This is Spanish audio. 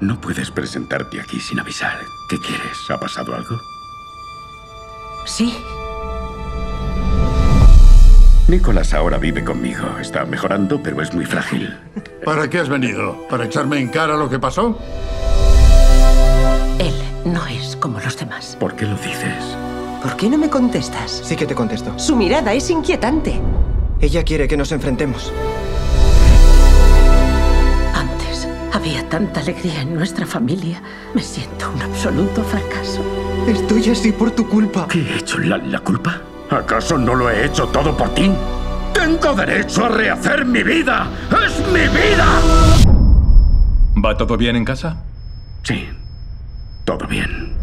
No puedes presentarte aquí sin avisar. ¿Qué quieres? ¿Ha pasado algo? Sí. Nicolás ahora vive conmigo. Está mejorando, pero es muy frágil. ¿Para qué has venido? ¿Para echarme en cara lo que pasó? Él no es como los demás. ¿Por qué lo dices? ¿Por qué no me contestas? Sí que te contesto. Su mirada es inquietante. Ella quiere que nos enfrentemos. Había tanta alegría en nuestra familia. Me siento un absoluto fracaso. Estoy así por tu culpa. ¿Qué he hecho? ¿La, la culpa? ¿Acaso no lo he hecho todo por ti? ¡Tengo derecho a rehacer mi vida! ¡Es mi vida! ¿Va todo bien en casa? Sí, todo bien.